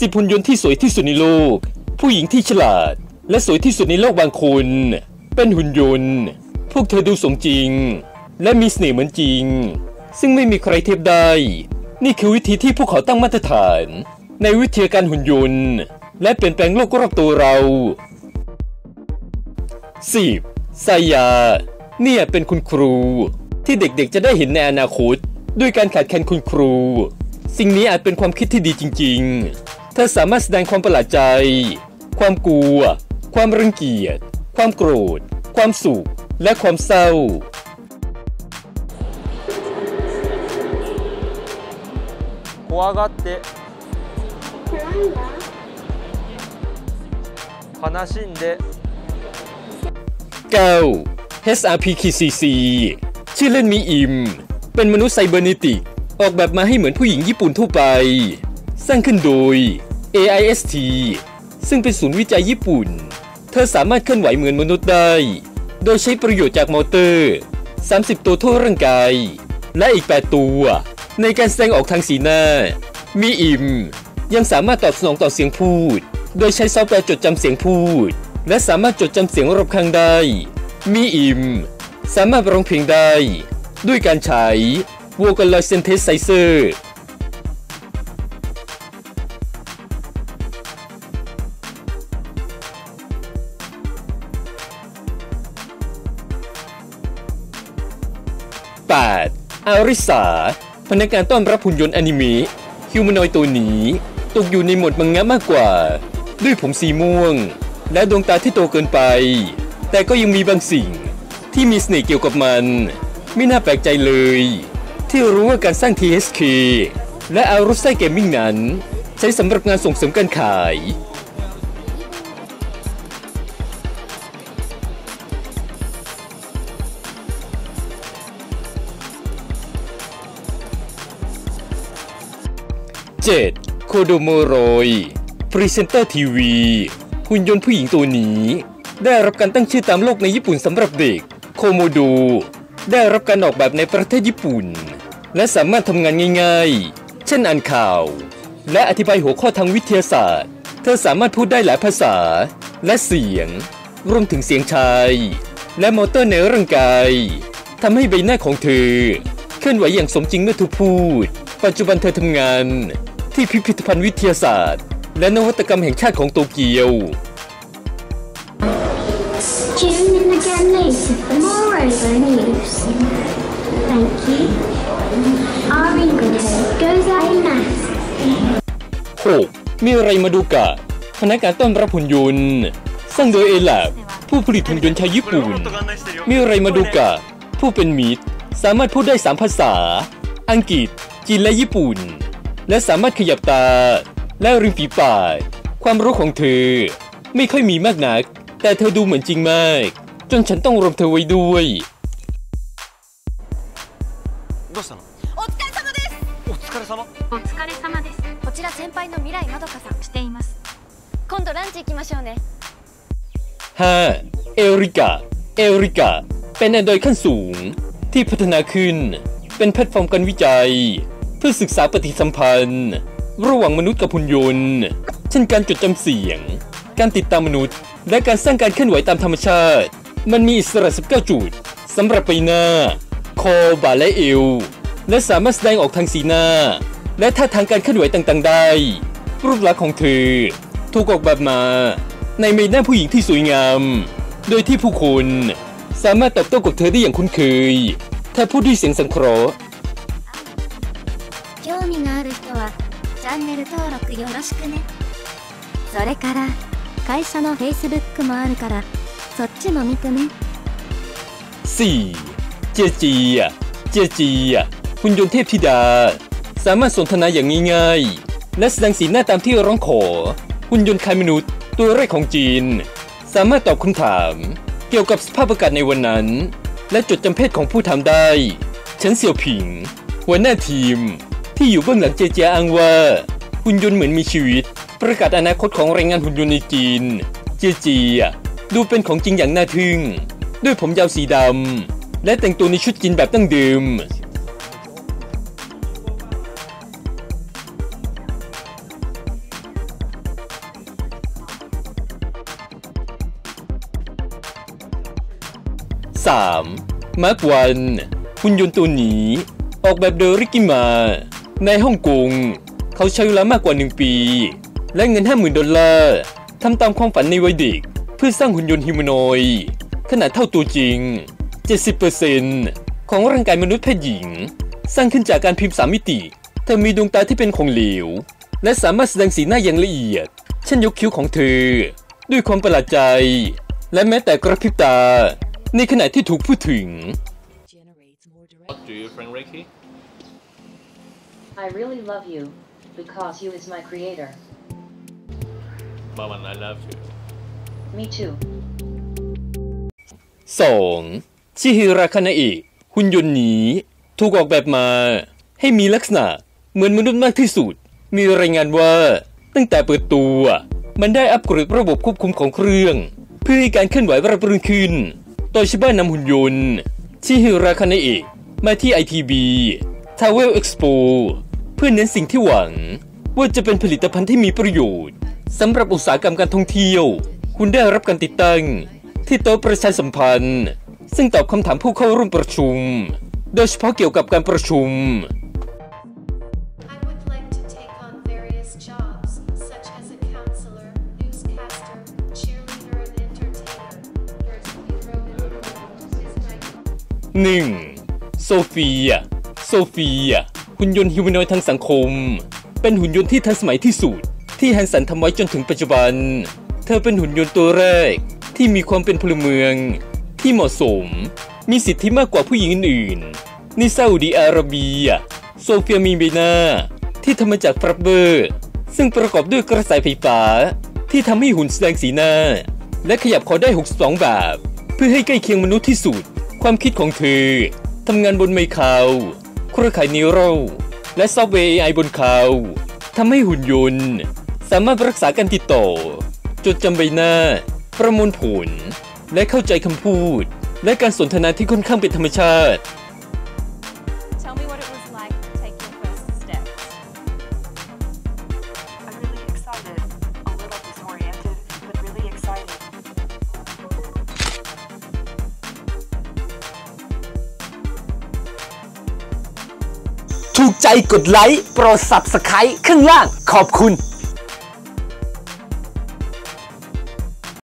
สิบหุ่นยนต์ที่สวยที่สุดในโลก ผู้หญิงที่ฉลาด และสวยที่สุดในโลกบางคน เป็นหุ่นยนต์ พวกเธอดูสมจริง และมีเสน่ห์เหมือนจริง ซึ่งไม่มีใครเทียบได้ นี่คือวิธีที่พวกเขาตั้งมาตรฐาน ในวิทยาการหุ่นยนต์ และเปลี่ยนแปลงโลกรอบตัวเรา 10. ไซยา เนี่ยเป็นคุณครู ที่เด็กๆจะได้เห็นในอนาคต ด้วยการขาดแคลนคุณครู สิ่งนี้อาจเป็นความคิดที่ดีจริง ๆ ธอสามารถแสดงความประหลาดใจ ความกลัว ความรังเกียจ ความโกรธ ความสุข และความเศร้า 怖がって悲しんで 9. HRPKCC ชื่อเล่นมีอิม เป็นมนุษย์ไซเบอร์เนติก ออกแบบมาให้เหมือนผู้หญิงญี่ปุ่นทั่วไป สร้างขึ้นโดย AIST ซึ่งเป็นศูนย์วิจัยญี่ปุ่น เธอสามารถเคลื่อนไหวเหมือนมนุษย์ได้ โดยใช้ประโยชน์จากมอเตอร์ 30 ตัวทั่วร่างกาย และอีก 8 ตัว ในการแสดงออกทางสีหน้า มีอิม ยังสามารถตอบสนองต่อเสียงพูด โดยใช้ซอฟต์แวร์จดจำเสียงพูด และสามารถจดจำเสียงรอบข้างได้ มีอิม สามารถร้องเพลงได้ ด้วยการใช้ Vocaloid Synthesizer 8. อาริสา พนักงานต้อนรับหุ่นยนต์อนิเมะฮิวแมนอยตัวนี้ ตกอยู่ในโหมดมังงะมากกว่า ด้วยผมสีม่วง และดวงตาที่โตเกินไป แต่ก็ยังมีบางสิ่งที่มีเสน่ห์เกี่ยวกับมัน ไม่น่าแปลกใจเลย ที่รู้ว่าการสร้าง THK และอารุสไซเกมมิ่งนั้น ใช้สำหรับงานส่งเสริมการขาย 7. Kodomoroid พรีเซนเตอร์ทีวีหุ่นยนต์ผู้หญิงตัวนี้ ได้รับการตั้งชื่อตามโลกในญี่ปุ่นสำหรับเด็ก โคโดโม ได้รับการออกแบบในประเทศญี่ปุ่น และสามารถทำงานง่ายๆ เช่นอ่านข่าว และอธิบายหัวข้อทางวิทยาศาสตร์ เธอสามารถพูดได้หลายภาษา และเสียง รวมถึงเสียงชาย และมอเตอร์ในร่างกายทำให้ใบหน้าของเธอ เคลื่อนไหวอย่างสมจริงเมื่อเธอพูด ปัจจุบันเธอทำงาน ที่พิพิธภัณฑ์วิทยาศาสตร์ และนวัตกรรมแห่งชาติของโตเกียว Tune in again later for more over news. Thank you. Our English goes out in mass. 6. มีอะไรมาดูกะ พนักงานต้อนรับหุ่นยนต์ สร้างโดยเอล b ผู้ผลิตหุ่นยนต์ชาวญี่ปุ่น มีอะไรมาดูกะ ผู้เป็นมิตร สามารถพูดได้ 3 ภาษา อังกฤษ จีนและญี่ปุ่น และสามารถขยับตา และริมฝีปาก ความรู้ของเธอ ไม่ค่อยมีมากนัก แต่เธอดูเหมือนจริงมาก จนฉันต้องรวมเธอไว้ด้วย どうしたのお疲れ様ですお疲れ様お疲れ様ですこちら先輩の未来まどかさんしています今度ランチ行きましょうね 5. เอริกา เอริกา เป็นแอนดรอยขั้นสูง ที่พัฒนาขึ้น เป็นแพลตฟอร์มการวิจัย เพื่อศึกษาปฏิสัมพันธ์ ระหว่างมนุษย์กับหุ่นยนต์ เช่นการจดจำเสียง การติดตามมนุษย์ และการสร้างการเคลื่อนไหวตามธรรมชาติ มันมีอิสระ19 จุดสำหรับใบหน้า คอบ่าและเอว และสามารถแสดงออกทางสีหน้า และท่าทางการเคลื่อนไหวต่างๆ ได้ รูปลักษณ์ของเธอ ถูกออกแบบมา ในใบหน้าผู้หญิงที่สวยงาม โดยที่ผู้คนสามารถตอบโต้กับเธอได้อย่างคุ้นเคย ถ้าพูดด้วยเสียงสังเคราะห์ チャンネル登録よろしくねそれから会社の Facebook もあるからそっちも見てね 4. เจจีเจจีหุ่นยนต์เทพธิดา สามารถสนทนาอย่างง่ายๆ และแสดงสีหน้าตามที่ร้องขอ หุ่นยนต์คล้ายมนุษย์ ตัวแรกของจีน สามารถตอบคำถาม เกี่ยวกับสภาพอากาศในวันนั้น และจดจำเพศของผู้ถามได้ ฉันเสี่ยวผิง หัวหน้าทีม ที่อยู่เบื้องหลังเจเจอังว่าหุ่นยนต์เหมือนมีชีวิต ประกาศอนาคตของแรงงานหุ่นยนต์ในจีน เจเจดูเป็นของจริงอย่างน่าทึ่ง ด้วยผมยาวสีดำ และแต่งตัวในชุดจีนแบบตั้งเดิมส3มาร์กวันหุ่นยนต์ตัวนี้ ออกแบบโดยริกิมา ในฮ่องกงเขาใช้เวลามากกว่า 1 ปี และเงิน 50,000 ดอลลาร์ทำตามความฝันในวัยเด็ก เพื่อสร้างหุ่นยนต์ฮิวแมนอยด์ขนาดเท่าตัวจริง 70%ของร่างกายมนุษย์เพศหญิง สร้างขึ้นจากการพิมพ์สามมิติ เธอมีดวงตาที่เป็นของเหลว และสามารถแสดงสีหน้าอย่างละเอียด เช่นยกคิ้วของเธอ ด้วยความประหลาดใจ และแม้แต่กระพริบตา ในขณะที่ถูกพูดถึง generates more direct. Do you think Ricky? I really love you because you is my creator. Mama, I love you. Me too. 2. ชิฮิราคานาเอะหุ่นยนต์นี้ ถูกออกแบบมา ให้มีลักษณะเหมือนมนุษย์มากที่สุด มีรายงานว่า ตั้งแต่เปิดตัว มันได้อัปเกรดระบบควบคุมของเครื่อง เพื่อให้การเคลื่อนไหวราบรื่นขึ้นโดยชิบ้านำหุ่นยนต์ ชิฮิราคานาเอะมาที่ ITB Travel Expo เพื่อเน้นสิ่งที่หวัง ว่าจะเป็นผลิตภัณฑ์ที่มีประโยชน์สำหรับอุตสาหกรรมการท่องเที่ยว คุณได้รับการติดตั้ง ที่โต๊ะประชาสัมพันธ์ ซึ่งตอบคำถามผู้เข้าร่วมประชุม โดยเฉพาะเกี่ยวกับการประชุม I would like to take on various jobs, such as a counselor, newscaster, cheerleader, and entertainer. First, you wrote in the world is my 1. โซเฟีย โซเฟีย หุ่นยนต์ฮิวแมนอยด์ทางสังคม เป็นหุ่นยนต์ที่ทันสมัยที่สุด ที่ฮันสันทำไว้จนถึงปัจจุบัน เธอเป็นหุ่นยนต์ตัวแรก ที่มีความเป็นพลเมือง ที่เหมาะสม มีสิทธิมากกว่าผู้หญิงอื่นๆในซาอุดีอาระเบีย โซเฟียมีใบนาที่ทำมาจากฟับเบอร์ ซึ่งประกอบด้วยกระแสไฟฟ้า ที่ทำให้หุ่นแสดงสีหน้า และขยับคอได้ 62 แบบ เพื่อให้ใกล้เคียงมนุษย์ที่สุด ความคิดของเธอทำงานบนไมค์คา เครือข่ายนิโรและซอฟต์แวร์ AI บนเขาทำให้หุ่นยนต์ สามารถรักษาการติดต่อ จดจำใบหน้า ประมวลผล และเข้าใจคำพูด และการสนทนาที่ค่อนข้างเป็นธรรมชาติ ถูกใจกดไลค์ โปรด Subscribe ข้างล่าง ขอบคุณ